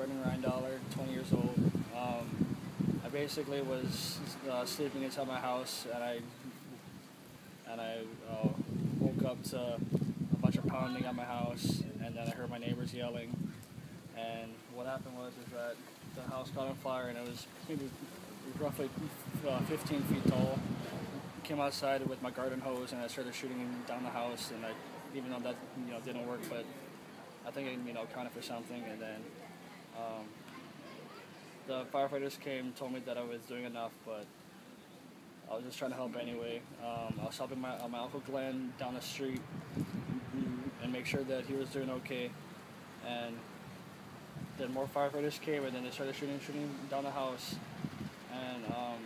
Jordyn Reindollar, 20 years old. Um, I basically was uh, sleeping inside my house, and I and I uh, woke up to a bunch of pounding at my house, and then I heard my neighbors yelling. And what happened was is that the house caught on fire, and it was maybe roughly uh, 15 feet tall. I Came outside with my garden hose, and I started shooting down the house. And I, even though that you know didn't work, but I think it you know counted for something. And then the firefighters came, told me that I was doing enough, but I was just trying to help anyway. Um, I was helping my, uh, my uncle Glenn down the street and make sure that he was doing okay. And then more firefighters came, and then they started shooting, shooting down the house. And um,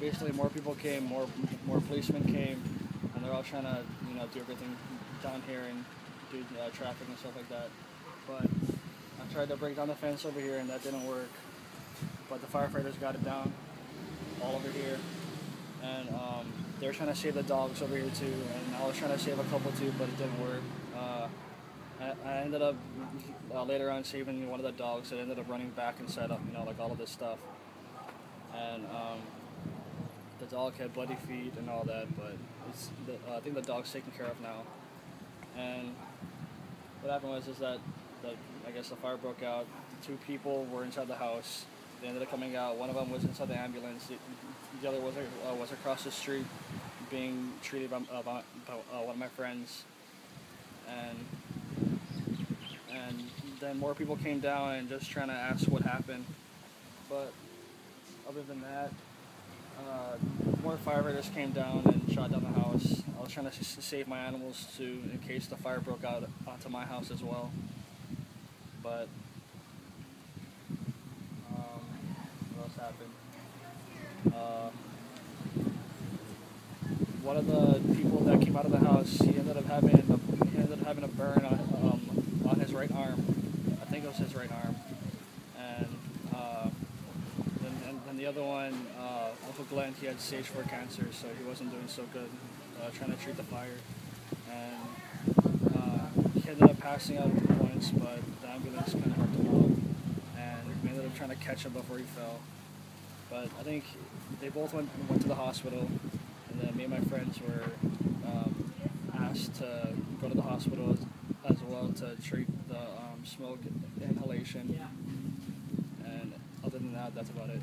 basically, more people came, more more policemen came, and they're all trying to you know do everything down here and do uh, traffic and stuff like that. But I tried to break down the fence over here, and that didn't work. But the firefighters got it down all over here, and um, they were trying to save the dogs over here too. And I was trying to save a couple too, but it didn't work. Uh, I, I ended up uh, later on saving one of the dogs that ended up running back and set up, you know, like all of this stuff. And um, the dog had bloody feet and all that, but it's the, uh, I think the dog's taken care of now. And what happened was is that I guess the fire broke out. Two people were inside the house. They ended up coming out. One of them was inside the ambulance. The, the other was uh, was across the street, being treated by, uh, by, uh, one of my friends. And and then more people came down and just trying to ask what happened. But other than that, uh, more firefighters came down and shot down the house. I was trying to save my animals too, in case the fire broke out onto my house as well. But um, what else happened? Uh, one of the people that came out of the house, he ended up having a, he ended up having a burn on um, on his right arm. I think it was his right arm, and uh, and, and the other one, uh, Uncle Glenn, he had stage four cancer, so he wasn't doing so good. Uh, trying to treat the fire, and uh, he ended up passing out once, but the ambulance kind of helped him out, and we ended up trying to catch him before he fell. But I think they both went went to the hospital, and then me and my friends were um, asked to go to the hospital as, as well to treat the um, smoke inhalation. And other than that, that's about it.